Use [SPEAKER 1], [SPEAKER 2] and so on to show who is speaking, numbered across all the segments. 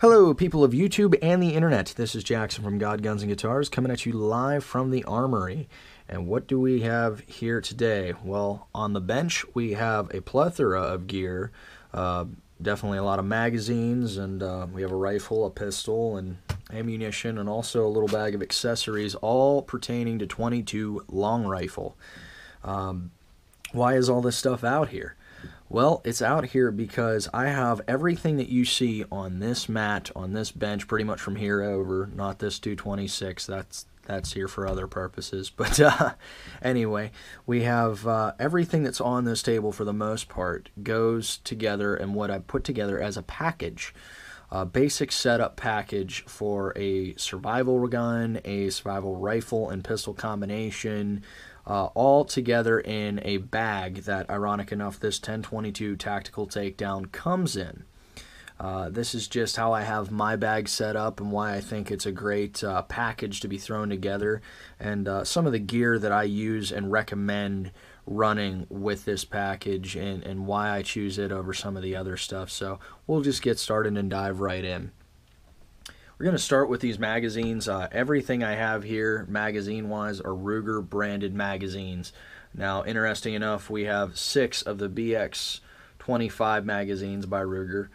[SPEAKER 1] Hello, people of YouTube and the internet. This is Jackson from God Guns and Guitars coming at you live from the Armory. And what do we have here today? Well, on the bench, we have a plethora of gear. Uh, definitely a lot of magazines, and uh, we have a rifle, a pistol, and ammunition, and also a little bag of accessories, all pertaining to 22 long rifle. Um, why is all this stuff out here? Well, it's out here because I have everything that you see on this mat, on this bench, pretty much from here over. Not this 226. That's that's here for other purposes. But uh, anyway, we have uh, everything that's on this table for the most part goes together and what I put together as a package. A basic setup package for a survival gun, a survival rifle and pistol combination, uh, all together in a bag that, ironic enough, this 1022 tactical takedown comes in. Uh, this is just how I have my bag set up and why I think it's a great uh, package to be thrown together, and uh, some of the gear that I use and recommend running with this package, and, and why I choose it over some of the other stuff. So we'll just get started and dive right in. We're going to start with these magazines. Uh, everything I have here, magazine wise, are Ruger branded magazines. Now, interesting enough, we have six of the BX 25 magazines by Ruger.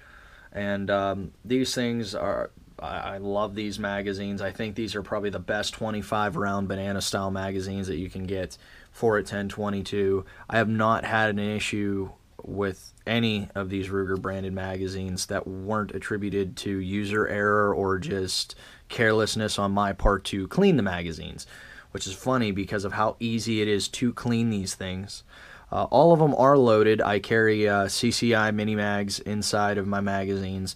[SPEAKER 1] And um, these things are, I, I love these magazines. I think these are probably the best 25 round banana style magazines that you can get for a 1022. I have not had an issue with any of these Ruger branded magazines that weren't attributed to user error or just carelessness on my part to clean the magazines, which is funny because of how easy it is to clean these things. Uh, all of them are loaded. I carry uh, CCI mini mags inside of my magazines,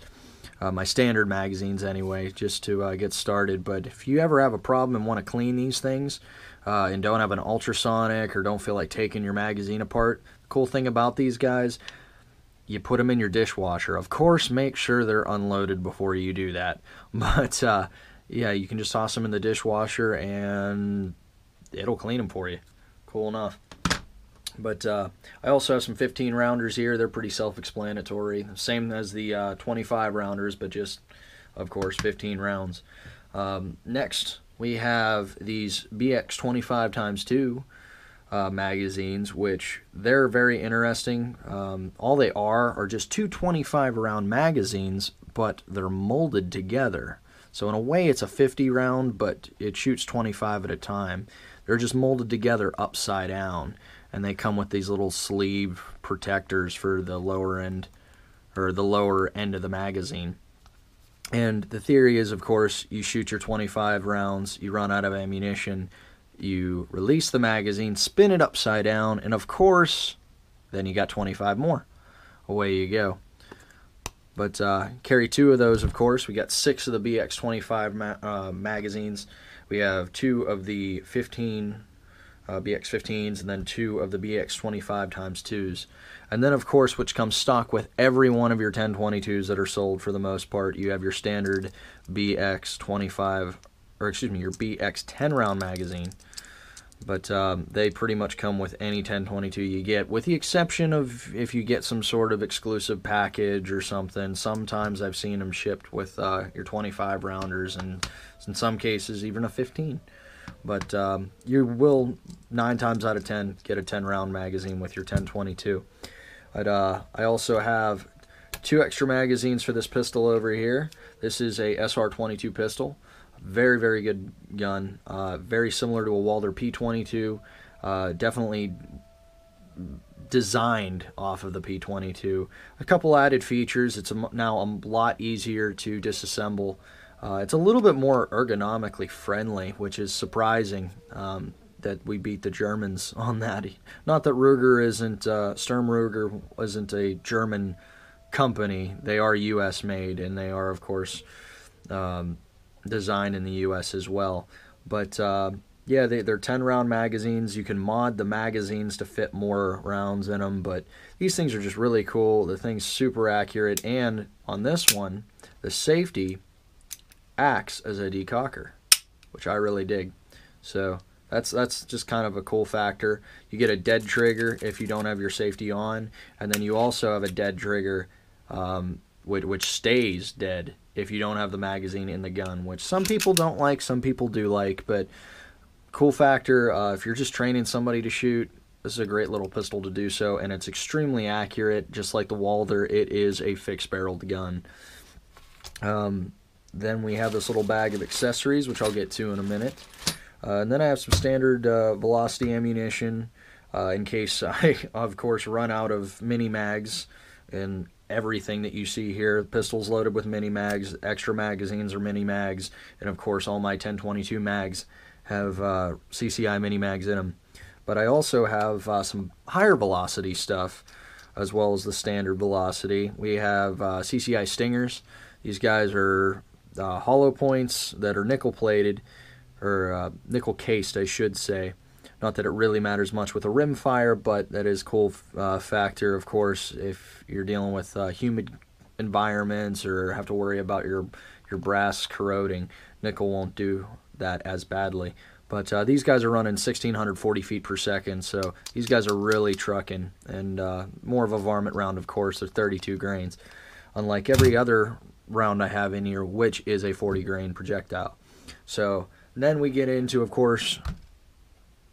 [SPEAKER 1] uh, my standard magazines anyway, just to uh, get started. But if you ever have a problem and want to clean these things uh, and don't have an ultrasonic or don't feel like taking your magazine apart, cool thing about these guys, you put them in your dishwasher. Of course, make sure they're unloaded before you do that. But uh, yeah, you can just toss them in the dishwasher and it'll clean them for you. Cool enough. But uh, I also have some 15 rounders here. They're pretty self-explanatory. Same as the uh, 25 rounders, but just, of course, 15 rounds. Um, next, we have these BX 25 times 2 uh, magazines, which they're very interesting. Um, all they are are just two 25 round magazines, but they're molded together. So in a way, it's a 50 round, but it shoots 25 at a time. They're just molded together upside down and they come with these little sleeve protectors for the lower end or the lower end of the magazine. And the theory is, of course, you shoot your 25 rounds, you run out of ammunition, you release the magazine, spin it upside down, and of course, then you got 25 more. Away you go. But uh, carry two of those, of course. We got six of the BX25 ma uh, magazines. We have two of the 15 uh, BX15s, and then two of the BX25 times 2s. And then, of course, which comes stock with every one of your 1022s that are sold for the most part, you have your standard BX25, or excuse me, your BX 10 round magazine. But um, they pretty much come with any 1022 you get, with the exception of if you get some sort of exclusive package or something. Sometimes I've seen them shipped with uh, your 25 rounders, and in some cases, even a 15. But um, you will, nine times out of ten, get a 10 round magazine with your 1022. But, uh, I also have two extra magazines for this pistol over here. This is a SR22 pistol. Very, very good gun. Uh, very similar to a Walther P22. Uh, definitely designed off of the P22. A couple added features. It's a, now a lot easier to disassemble uh, it's a little bit more ergonomically friendly, which is surprising um, that we beat the Germans on that. Not that Ruger isn't, uh, Sturm Ruger isn't a German company. They are U.S. made, and they are, of course, um, designed in the U.S. as well. But uh, yeah, they, they're 10 round magazines. You can mod the magazines to fit more rounds in them, but these things are just really cool. The thing's super accurate, and on this one, the safety acts as a decocker, which I really dig. So that's that's just kind of a cool factor. You get a dead trigger if you don't have your safety on, and then you also have a dead trigger um, which, which stays dead if you don't have the magazine in the gun, which some people don't like, some people do like, but cool factor uh, if you're just training somebody to shoot this is a great little pistol to do so and it's extremely accurate just like the walther it is a fixed barreled gun. Um, then we have this little bag of accessories which i'll get to in a minute. Uh, and then i have some standard uh, velocity ammunition uh, in case i of course run out of mini mags and everything that you see here pistols loaded with mini mags extra magazines or mini mags and of course all my 1022 mags have uh, CCI mini mags in them. But I also have uh, some higher velocity stuff as well as the standard velocity. We have uh, CCI Stingers. These guys are uh, hollow points that are nickel plated, or uh, nickel cased, I should say. Not that it really matters much with a rim fire, but that is cool uh, factor, of course, if you're dealing with humid environments or have to worry about your your brass corroding. Nickel won't do that as badly. But uh, these guys are running 1,640 feet per second, so these guys are really trucking. And uh, more of a varmint round, of course. They're 32 grains, unlike every other round I have in here, which is a 40 grain projectile. So then we get into, of course,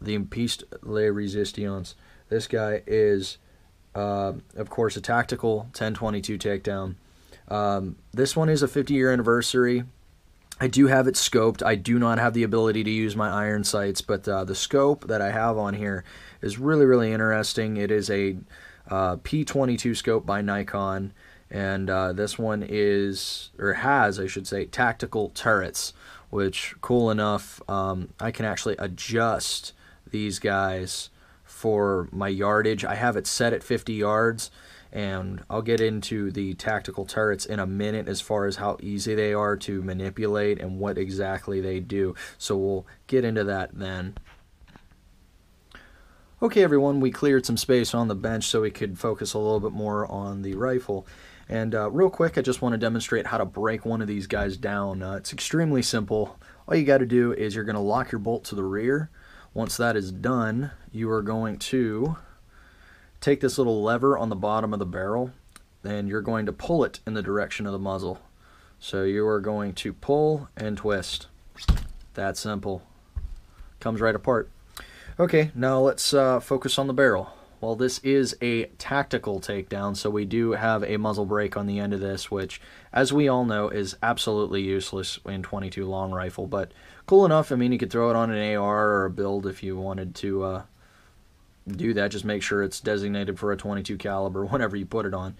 [SPEAKER 1] the Piste Le Resistance. This guy is, uh, of course, a tactical 1022 takedown. Um, this one is a 50 year anniversary. I do have it scoped. I do not have the ability to use my iron sights, but uh, the scope that I have on here is really, really interesting. It is a uh, P22 scope by Nikon, and uh, this one is, or has, I should say, tactical turrets, which, cool enough, um, I can actually adjust these guys for my yardage. I have it set at 50 yards and I'll get into the tactical turrets in a minute as far as how easy they are to manipulate and what exactly they do. So we'll get into that then. Okay everyone, we cleared some space on the bench so we could focus a little bit more on the rifle. And uh, real quick, I just want to demonstrate how to break one of these guys down. Uh, it's extremely simple. All you got to do is you're going to lock your bolt to the rear. Once that is done, you are going to take this little lever on the bottom of the barrel and you're going to pull it in the direction of the muzzle. So you are going to pull and twist. That simple. Comes right apart. Okay, now let's uh, focus on the barrel. Well, this is a tactical takedown, so we do have a muzzle brake on the end of this, which, as we all know, is absolutely useless in 22 long rifle, but cool enough. I mean, you could throw it on an AR or a build if you wanted to uh, do that. Just make sure it's designated for a 22 caliber whenever you put it on.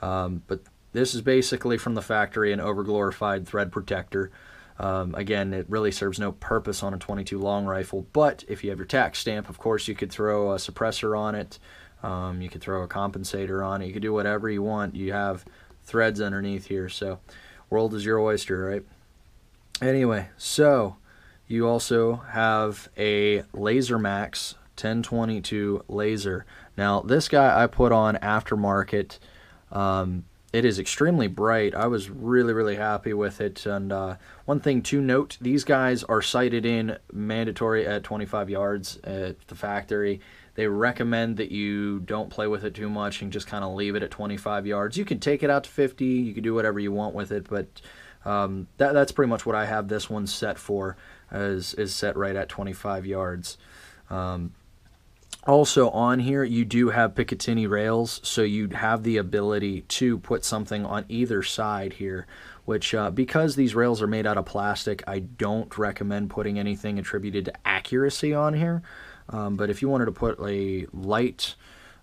[SPEAKER 1] Um, but this is basically from the factory an overglorified thread protector. Um, again, it really serves no purpose on a 22 long rifle, but if you have your tax stamp, of course, you could throw a suppressor on it. Um, you could throw a compensator on it. You could do whatever you want. You have threads underneath here, so world is your oyster, right? Anyway, so you also have a LaserMax 1022 laser. Now this guy I put on aftermarket. Um, it is extremely bright. I was really really happy with it. And uh, one thing to note: these guys are sighted in mandatory at 25 yards at the factory. They recommend that you don't play with it too much and just kind of leave it at 25 yards. You can take it out to 50. You can do whatever you want with it, but um, that, that's pretty much what I have this one set for. Is is set right at 25 yards. Um, also on here you do have Picatinny rails so you'd have the ability to put something on either side here which uh, because these rails are made out of plastic I don't recommend putting anything attributed to accuracy on here. Um, but if you wanted to put a light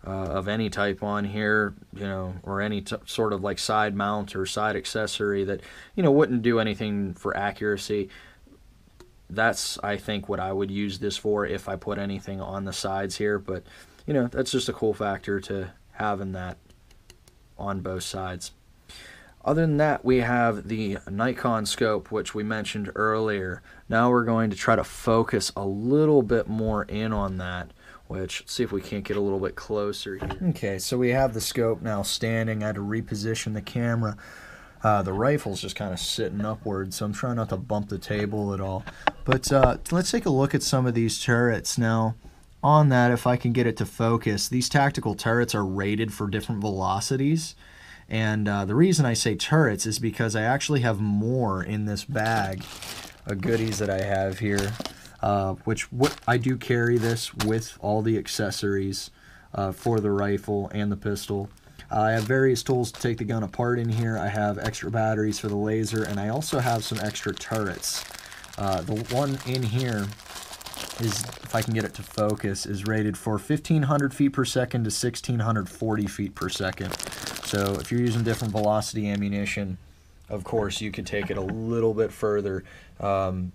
[SPEAKER 1] uh, of any type on here you know or any sort of like side mount or side accessory that you know wouldn't do anything for accuracy that's I think what I would use this for if I put anything on the sides here but you know that's just a cool factor to having that on both sides other than that we have the Nikon scope which we mentioned earlier now we're going to try to focus a little bit more in on that which see if we can't get a little bit closer here. Okay, so we have the scope now standing. I had to reposition the camera. Uh, the rifle's just kind of sitting upward, so I'm trying not to bump the table at all. But uh, let's take a look at some of these turrets. Now, on that, if I can get it to focus, these tactical turrets are rated for different velocities. And uh, the reason I say turrets is because I actually have more in this bag of goodies that I have here, uh, which what I do carry this with all the accessories uh, for the rifle and the pistol. I have various tools to take the gun apart in here. I have extra batteries for the laser, and I also have some extra turrets. Uh, the one in here is, if I can get it to focus, is rated for 1500 feet per second to 1640 feet per second. So if you're using different velocity ammunition, of course, you could take it a little bit further um,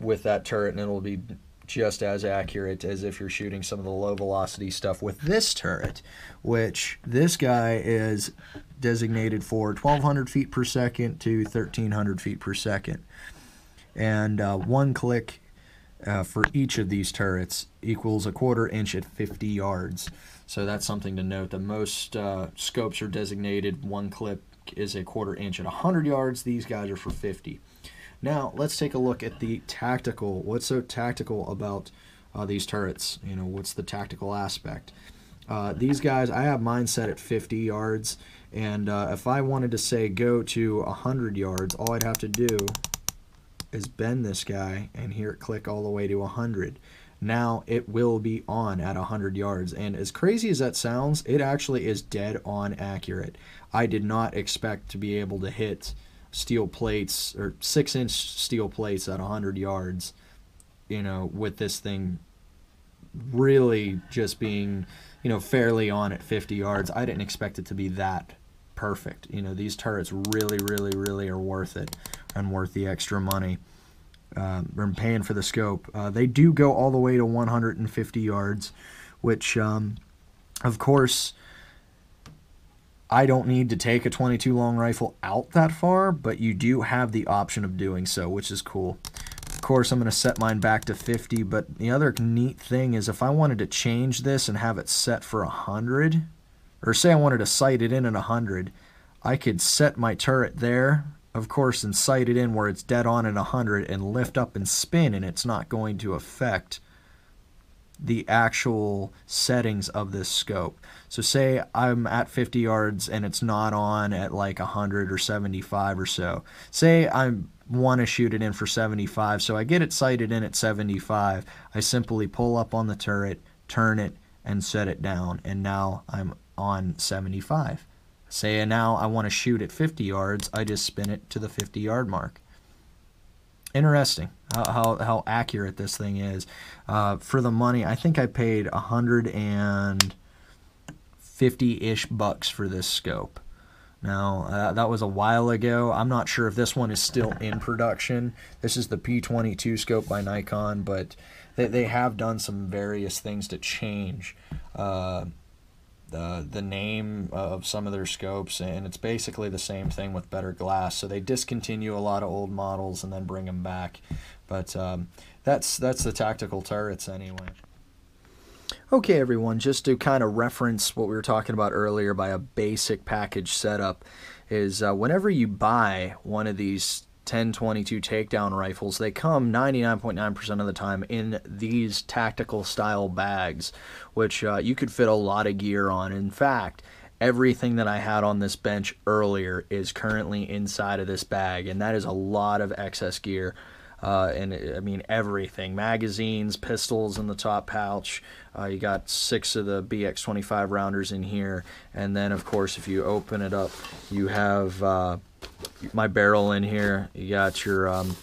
[SPEAKER 1] with that turret and it'll be just as accurate as if you're shooting some of the low velocity stuff with this turret, which this guy is designated for 1200 feet per second to 1300 feet per second. And uh, one click uh, for each of these turrets equals a quarter inch at 50 yards. So that's something to note. The most uh, scopes are designated one clip is a quarter inch at 100 yards. These guys are for 50. Now let's take a look at the tactical. What's so tactical about uh, these turrets? You know, what's the tactical aspect? Uh, these guys, I have mine set at 50 yards, and uh, if I wanted to say go to 100 yards, all I'd have to do is bend this guy and hear it click all the way to 100. Now it will be on at 100 yards. And as crazy as that sounds, it actually is dead on accurate. I did not expect to be able to hit steel plates or six inch steel plates at 100 yards, you know, with this thing really just being, you know, fairly on at 50 yards. I didn't expect it to be that perfect. You know, these turrets really, really, really are worth it and worth the extra money. Uh, I'm paying for the scope. Uh, they do go all the way to 150 yards, which, um, of course, I don't need to take a 22 long rifle out that far, but you do have the option of doing so, which is cool. Of course, I'm going to set mine back to 50, but the other neat thing is if I wanted to change this and have it set for 100, or say I wanted to sight it in at 100, I could set my turret there, of course, and sight it in where it's dead on at 100 and lift up and spin, and it's not going to affect the actual settings of this scope. So say I'm at 50 yards and it's not on at like 100 or 75 or so. Say I want to shoot it in for 75, so I get it sighted in at 75. I simply pull up on the turret, turn it, and set it down, and now I'm on 75. Say now I want to shoot at 50 yards, I just spin it to the 50 yard mark. Interesting how, how, how accurate this thing is. Uh, for the money, I think I paid 150-ish bucks for this scope. Now, uh, that was a while ago. I'm not sure if this one is still in production. This is the P22 scope by Nikon, but they, they have done some various things to change uh, the, the name of some of their scopes, and it's basically the same thing with better glass. So they discontinue a lot of old models and then bring them back. But um, that's that's the tactical turrets anyway. Okay, everyone, just to kind of reference what we were talking about earlier by a basic package setup, is uh, whenever you buy one of these 1022 takedown rifles, they come 99.9% of the time in these tactical style bags, which uh, you could fit a lot of gear on. In fact, everything that I had on this bench earlier is currently inside of this bag, and that is a lot of excess gear. Uh, and I mean everything magazines, pistols in the top pouch. Uh, you got six of the BX25 rounders in here, and then of course if you open it up, you have uh, my barrel in here. You got your um,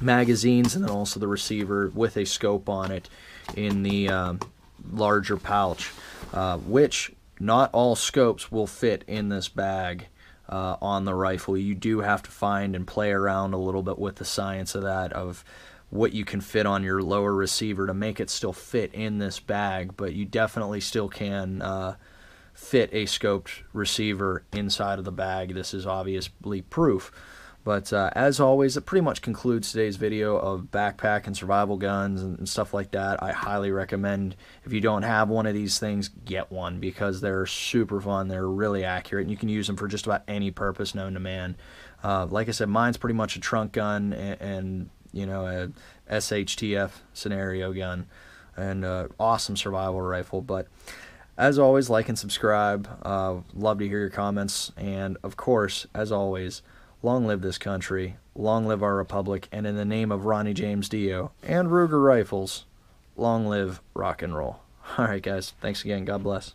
[SPEAKER 1] magazines, and then also the receiver with a scope on it in the um, larger pouch, uh, which not all scopes will fit in this bag uh, on the rifle. You do have to find and play around a little bit with the science of that, of what you can fit on your lower receiver to make it still fit in this bag, but you definitely still can uh, fit a scoped receiver inside of the bag. This is obviously proof. But uh, as always, it pretty much concludes today's video of backpack and survival guns and, and, stuff like that. I highly recommend if you don't have one of these things, get one because they're super fun. They're really accurate and you can use them for just about any purpose known to man. Uh, like I said, mine's pretty much a trunk gun and, and you know a SHTF scenario gun and uh, awesome survival rifle. But as always, like and subscribe. Uh, love to hear your comments. And of course, as always, long live this country, long live our republic, and in the name of Ronnie James Dio and Ruger Rifles, long live rock and roll. All right, guys. Thanks again. God bless.